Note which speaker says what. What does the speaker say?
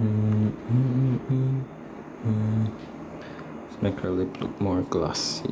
Speaker 1: Mm, mm, mm, Let's make her lip look more glossy.